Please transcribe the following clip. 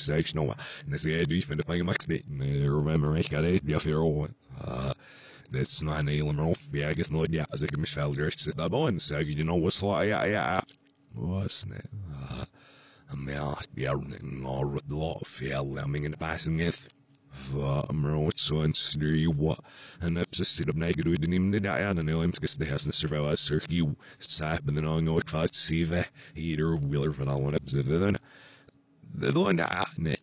Sägs nog, när ser du för det pengar max det, remember ich gerade ja för år. Det snarare när man off jag get nåd ja, så kan mig fel direkt sitta där bara så you know what's like ja ja. What's det? Men ja, jag har råd då fel, jag menar passing it. فأمر وتسونسري و أنا بسستي ربنا يقدروا يدني من داعي أنا نو أمس قصدي هاسنا سرفا سركي ساحب من أنا نوك فاست سيفة هيدر ويلر فنالونا بزذذنا due a ne